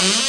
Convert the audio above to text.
Mm-hmm.